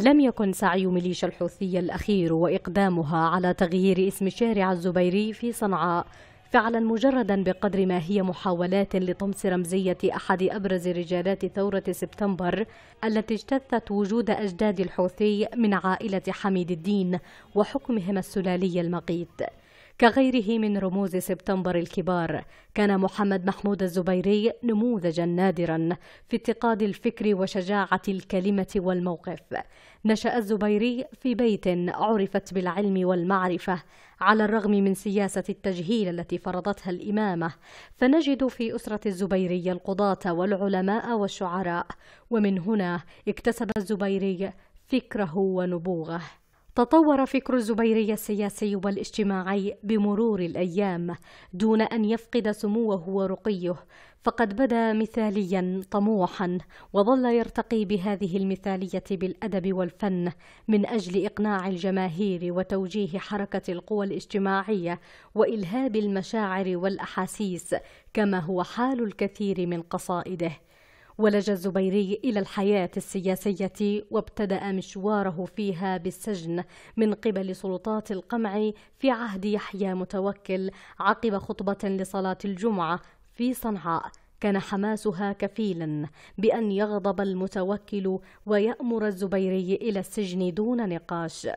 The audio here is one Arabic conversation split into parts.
لم يكن سعي ميليشيا الحوثية الأخير وإقدامها على تغيير اسم شارع الزبيري في صنعاء. فعلا مجردا بقدر ما هي محاولات لطمس رمزية أحد أبرز رجالات ثورة سبتمبر التي اجتثت وجود أجداد الحوثي من عائلة حميد الدين وحكمهم السلالي المقيت. كغيره من رموز سبتمبر الكبار. كان محمد محمود الزبيري نموذجا نادرا في اتقاد الفكر وشجاعة الكلمة والموقف. نشأ الزبيري في بيت عرفت بالعلم والمعرفة. على الرغم من سياسة التجهيل التي فرضتها الإمامة فنجد في أسرة الزبيري القضاة والعلماء والشعراء. ومن هنا اكتسب الزبيري فكره ونبوغه. تطور فكر الزبيري السياسي والاجتماعي بمرور الأيام دون أن يفقد سموه ورقيه. فقد بدا مثاليا طموحا وظل يرتقي بهذه المثالية بالأدب والفن من أجل إقناع الجماهير وتوجيه حركة القوى الاجتماعية وإلهاب المشاعر والأحاسيس كما هو حال الكثير من قصائده. ولج الزبيري إلى الحياة السياسية وابتدأ مشواره فيها بالسجن من قبل سلطات القمع في عهد يحيى متوكل عقب خطبة لصلاة الجمعة في صنعاء. كان حماسها كفيلا بأن يغضب المتوكل ويأمر الزبيري إلى السجن دون نقاش.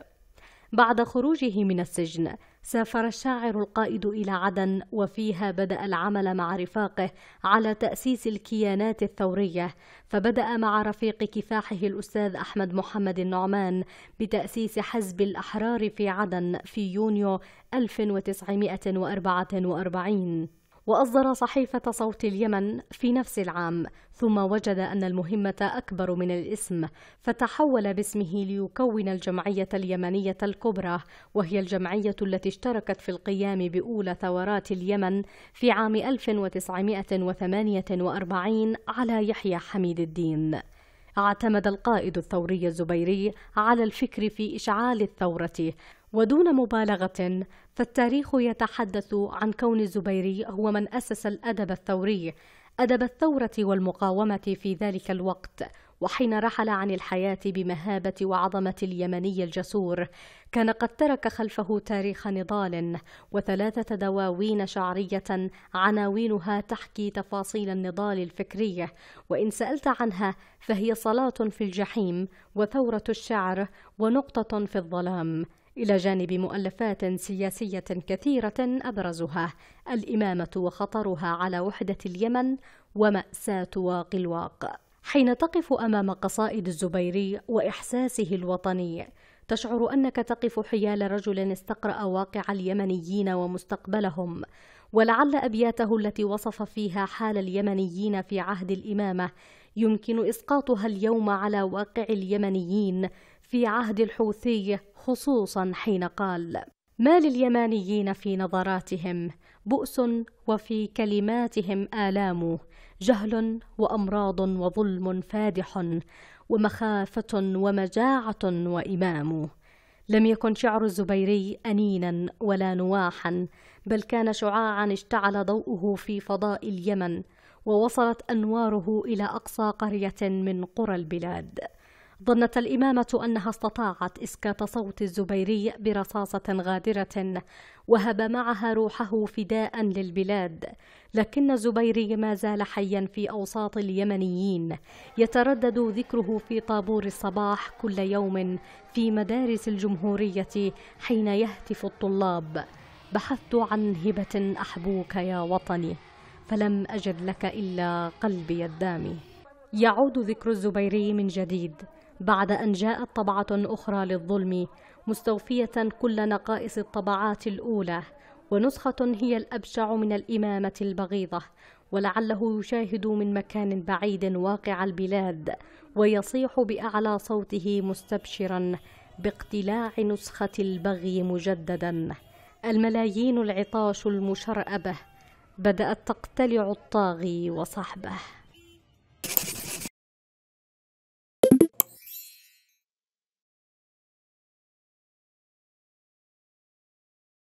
بعد خروجه من السجن سافر الشاعر القائد إلى عدن وفيها بدأ العمل مع رفاقه على تأسيس الكيانات الثورية. فبدأ مع رفيق كفاحه الأستاذ أحمد محمد النعمان بتأسيس حزب الأحرار في عدن في يونيو 1944 وأصدر صحيفة صوت اليمن في نفس العام ثم وجد أن المهمة أكبر من الاسم فتحول باسمه ليكون الجمعية اليمنية الكبرى وهي الجمعية التي اشتركت في القيام بأولى ثورات اليمن في عام 1948 على يحيى حميد الدين. اعتمد القائد الثوري الزبيري على الفكر في إشعال الثورة ودون مبالغة فالتاريخ يتحدث عن كون الزبيري هو من أسس الأدب الثوري. أدب الثورة والمقاومة في ذلك الوقت وحين رحل عن الحياة بمهابة وعظمة اليمني الجسور. كان قد ترك خلفه تاريخ نضال وثلاثة دواوين شعرية عناوينها تحكي تفاصيل النضال الفكري. وإن سألت عنها فهي صلاة في الجحيم وثورة الشعر ونقطة في الظلام. إلى جانب مؤلفات سياسية كثيرة أبرزها الإمامة وخطرها على وحدة اليمن ومأساة واقي الواق. حين تقف أمام قصائد الزبيري وإحساسه الوطني تشعر أنك تقف حيال رجل استقرأ واقع اليمنيين ومستقبلهم ولعل أبياته التي وصف فيها حال اليمنيين في عهد الإمامة يمكن إسقاطها اليوم على واقع اليمنيين في عهد الحوثي خصوصا حين قال ما لليمانيين في نظراتهم بؤس وفي كلماتهم آلام جهل وأمراض وظلم فادح ومخافة ومجاعة وإمام. لم يكن شعر الزبيري أنينا ولا نواحا بل كان شعاعا اشتعل ضوءه في فضاء اليمن ووصلت أنواره إلى أقصى قرية من قرى البلاد. ظنت الإمامة أنها استطاعت إسكات صوت الزبيري برصاصة غادرة وهب معها روحه فداء للبلاد. لكن الزبيري ما زال حيا في أوساط اليمنيين. يتردد ذكره في طابور الصباح كل يوم في مدارس الجمهورية حين يهتف الطلاب. بحثت عن هبة أحبوك يا وطني فلم أجد لك إلا قلبي الدامي. يعود ذكر الزبيري من جديد. بعد أن جاءت طبعة أخرى للظلم مستوفية كل نقائص الطبعات الأولى ونسخة هي الأبشع من الإمامة البغيضة ولعله يشاهد من مكان بعيد واقع البلاد ويصيح بأعلى صوته مستبشرا باقتلاع نسخة البغي مجددا. الملايين العطاش المشرأبة بدأت تقتلع الطاغي وصحبه.